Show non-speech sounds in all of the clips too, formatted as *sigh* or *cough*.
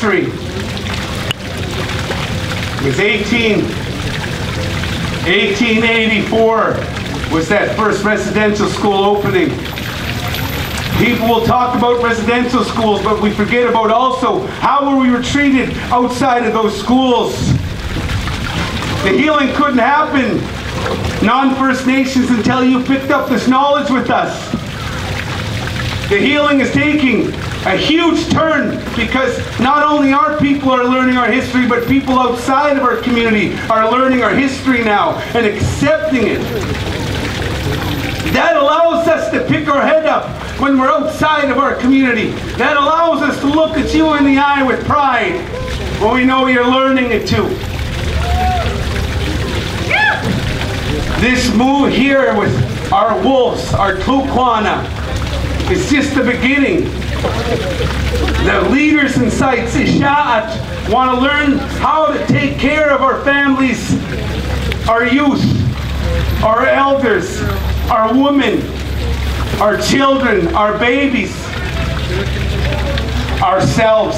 history. It was 18, 1884 was that first residential school opening. People will talk about residential schools, but we forget about also how we were treated outside of those schools. The healing couldn't happen, non-First Nations, until you picked up this knowledge with us. The healing is taking a huge turn because not only our people are learning our history, but people outside of our community are learning our history now and accepting it. That allows us to pick our head up when we're outside of our community. That allows us to look at you in the eye with pride when we know you're learning it too. This move here with our wolves, our Tlukwana, is just the beginning. The leaders in sight, Tseshaht, want to learn how to take care of our families, our youth, our elders, our women, our children, our babies, ourselves.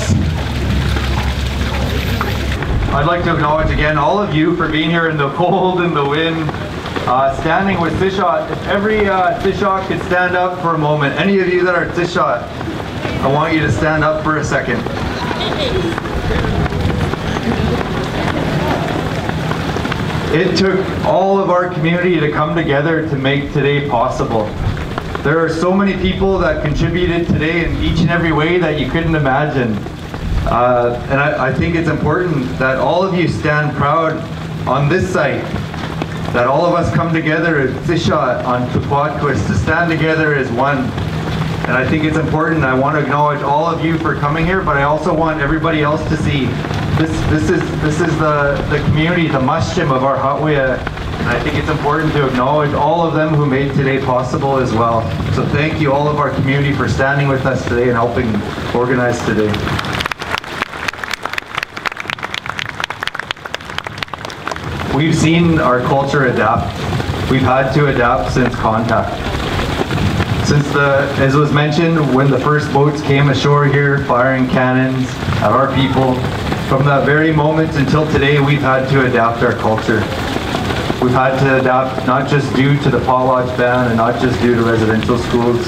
I'd like to acknowledge again all of you for being here in the *laughs* cold and the wind, uh, standing with Tseshaht. If every uh, Tseshaht could stand up for a moment, any of you that are Tseshaht, I want you to stand up for a second. It took all of our community to come together to make today possible. There are so many people that contributed today in each and every way that you couldn't imagine. Uh, and I, I think it's important that all of you stand proud on this site, that all of us come together as Tseshaht on Tukwatkwis to stand together as one. And I think it's important. I want to acknowledge all of you for coming here, but I also want everybody else to see this. This is this is the the community, the mushim of our Hatwea. And I think it's important to acknowledge all of them who made today possible as well. So thank you, all of our community, for standing with us today and helping organize today. We've seen our culture adapt. We've had to adapt since contact. Since the, as was mentioned, when the first boats came ashore here, firing cannons at our people, from that very moment until today, we've had to adapt our culture. We've had to adapt not just due to the Potlatch ban and not just due to residential schools,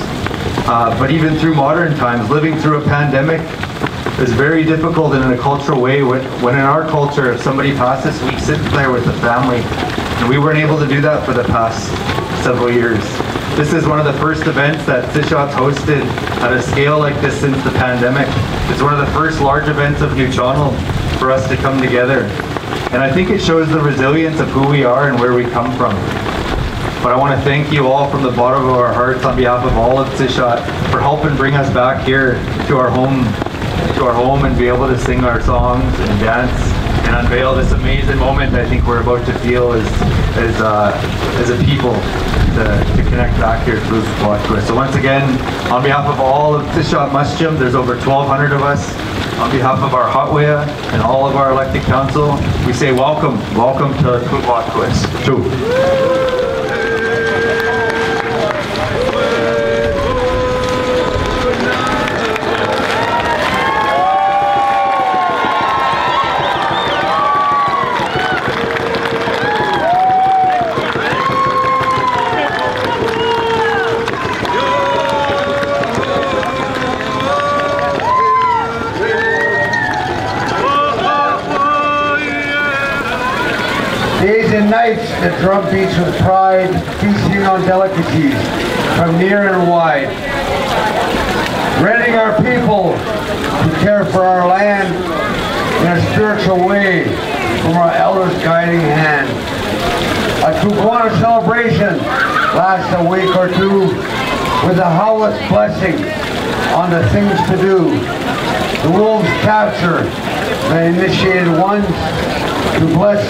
uh, but even through modern times, living through a pandemic is very difficult and in a cultural way when, when in our culture, if somebody passes, we sit there with the family. And we weren't able to do that for the past several years. This is one of the first events that Tseshaht's hosted at a scale like this since the pandemic. It's one of the first large events of New Channel for us to come together. And I think it shows the resilience of who we are and where we come from. But I want to thank you all from the bottom of our hearts on behalf of all of Sishot for helping bring us back here to our home to our home and be able to sing our songs and dance unveil this amazing moment I think we're about to feel as as uh, as a people to, to connect back here through the So once again, on behalf of all of Tseshaht Mushjim, there's over 1,200 of us. On behalf of our Hotwea and all of our elected council, we say welcome, welcome to Tutwatquist. Two. The drum beats with pride, feasting on delicacies from near and wide. Readying our people to care for our land in a spiritual way from our elders' guiding hand. A Tukwana celebration lasts a week or two with a Howlett's blessing on the things to do. The wolves capture the initiated ones to bless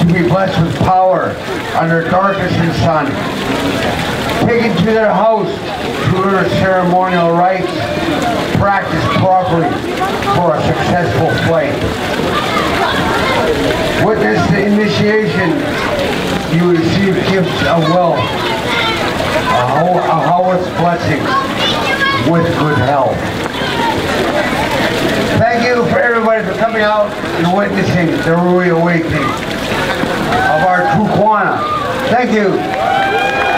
to be blessed with power under darkness and sun. Taken to their house to learn ceremonial rites, practice properly for a successful flight. Witness the initiation, you receive gifts of wealth, a, ho a blessings with good health. Thank you for. Guys for coming out and witnessing the reawakening of our Tukwana. Thank you.